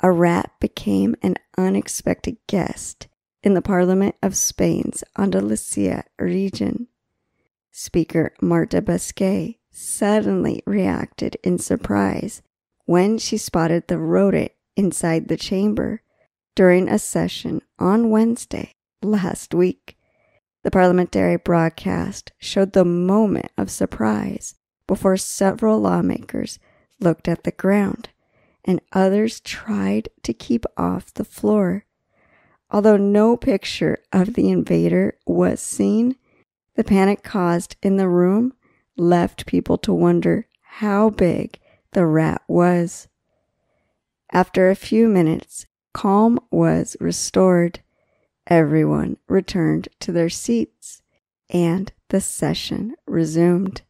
a rat became an unexpected guest in the Parliament of Spain's Andalusia region. Speaker Marta Bosquet suddenly reacted in surprise when she spotted the rodent inside the chamber during a session on Wednesday last week. The parliamentary broadcast showed the moment of surprise before several lawmakers looked at the ground and others tried to keep off the floor. Although no picture of the invader was seen, the panic caused in the room left people to wonder how big the rat was. After a few minutes, calm was restored. Everyone returned to their seats and the session resumed.